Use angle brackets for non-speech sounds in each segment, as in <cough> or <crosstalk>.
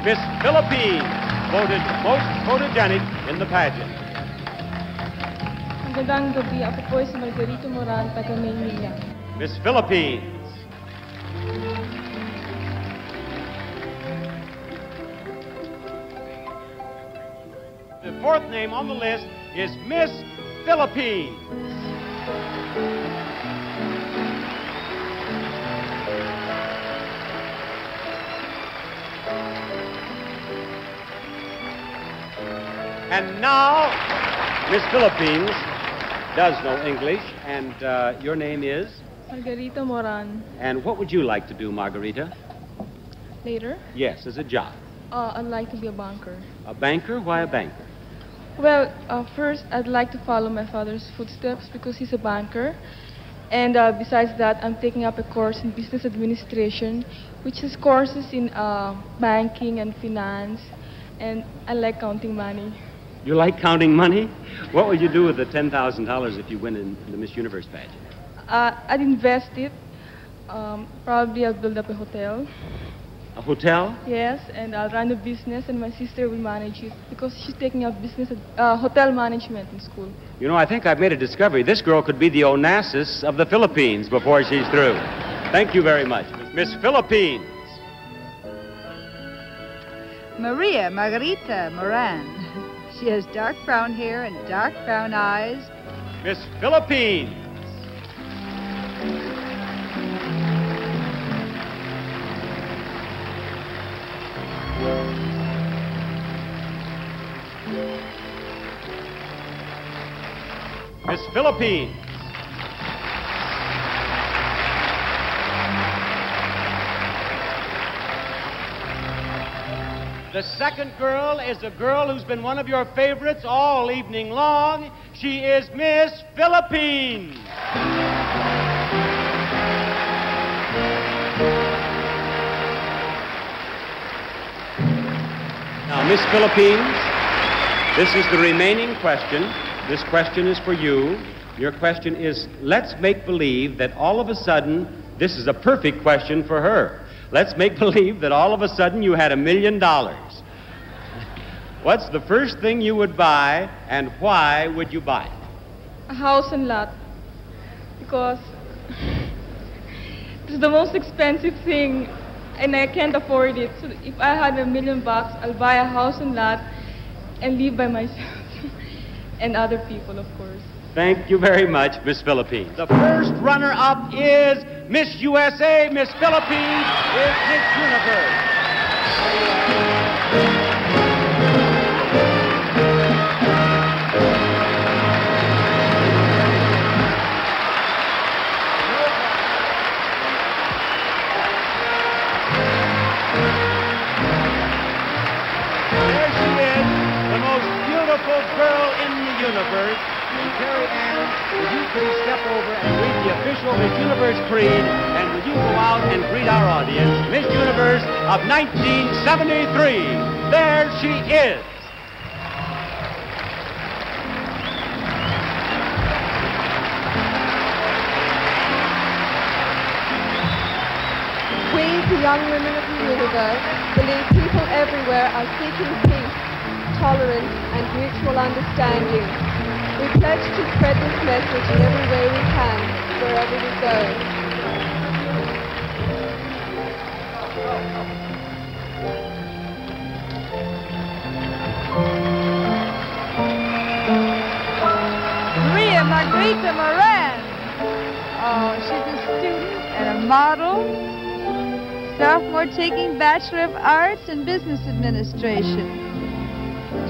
Miss Philippines, voted most photogenic in the pageant. Magandang gabi. Ako po si Margarita Moran, taga Maynila. Miss Philippines. The fourth name on the list is Miss Philippines. And now, Miss Philippines does know English, and uh, your name is? Margarita Moran. And what would you like to do, Margarita? Later, Yes, as a job. uh, I'd like to be a banker. A banker? Why a banker? Well, uh, first, I'd like to follow my father's footsteps because he's a banker. And uh, besides that, I'm taking up a course in business administration, which is courses in uh, banking and finance. And I like counting money. You like counting money? What would you do with the $10,000 if you win in the Miss Universe pageant? Uh, I'd invest it. Um, probably I'll build up a hotel. A hotel? Yes, and I'll run a business, and my sister will manage it because she's taking up business, uh, hotel management in school. You know, I think I've made a discovery. This girl could be the Onassis of the Philippines before she's through. Thank you very much. Miss Philippines. Maria Margarita Moran. <laughs> She has dark brown hair and dark brown eyes. Miss Philippines. Miss Philippines. The second girl is a girl who's been one of your favorites all evening long. She is Miss Philippines. Now, Miss Philippines, this is the remaining question. This question is for you. Your question is let's make believe that all of a sudden, this is a perfect question for her. Let's make believe that all of a sudden you had a million dollars. What's the first thing you would buy and why would you buy it? A house and lot. Because it's the most expensive thing and I can't afford it. So if I had a million bucks, I'll buy a house and lot and live by myself. <laughs> and other people, of course. Thank you very much, Miss Philippines. The first runner up is Miss USA. Miss Philippines is Miss Universe. There she is, the most beautiful girl in universe. And Kerry Anne, would you please step over and read the official Miss Universe creed, and would you go out and greet our audience, Miss Universe of 1973. There she is. We, the young women of the universe, believe people everywhere are seeking tolerance, and mutual understanding. We pledge to spread this message in every way we can, wherever we go. Maria Margarita Moran. Oh, she's a student and a model. Sophomore taking Bachelor of Arts in Business Administration.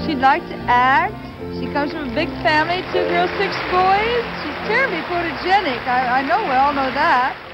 She'd like to act. She comes from a big family, two girls, six boys. She's terribly photogenic. I, I know we all know that.